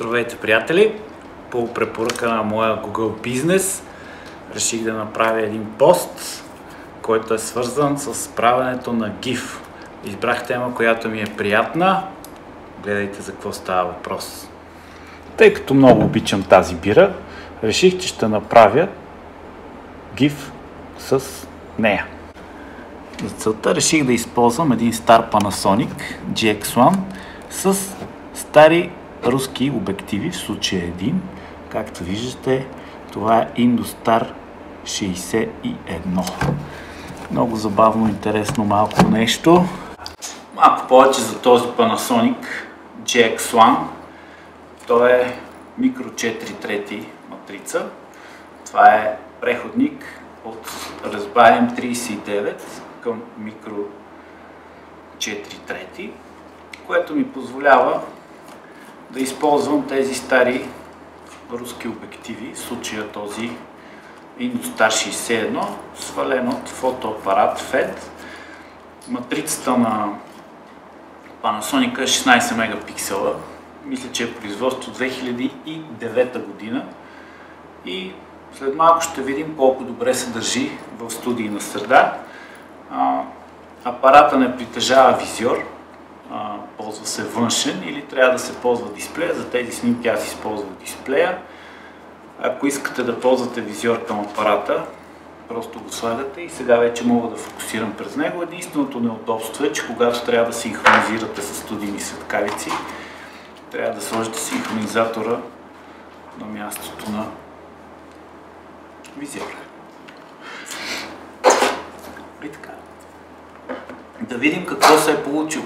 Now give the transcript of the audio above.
Здравейте, приятели! По препоръка на моя Google Business реших да направя един пост, който е свързан с правенето на GIF. Избрах тема, която ми е приятна. Гледайте за какво става въпрос. Тъй като много обичам тази бира, реших, че ще направя GIF с нея. За целта реших да използвам един стар Panasonic GX1 с стари руски обективи, в случая един. Както виждате, това е Industar 61. Много забавно, интересно малко нещо. Малко повече за този Panasonic GX1. Той е микро 4 трети матрица. Това е преходник от разбавим 39 към микро 4 трети, което ми позволява да използвам тези стари руски обективи, в случая този Industar 61, свален от фотоапарат FED. Матрицата на Panasonic е 16 мегапиксела. Мисля, че е производство 2009 година. И след малко ще видим колко добре се държи в студийна среда. Апарата не притежава визиор, ползва се външен или трябва да се ползва дисплея. За тези снимки аз използвам дисплея. Ако искате да ползвате визиор към апарата, просто го слагате и сега вече мога да фокусирам през него. Единственото неудобство е, че когато трябва да синхронизирате с студийни светкавици, трябва да сложите синхронизатора на мястото на визиора. И така. Да видим какво се е получило.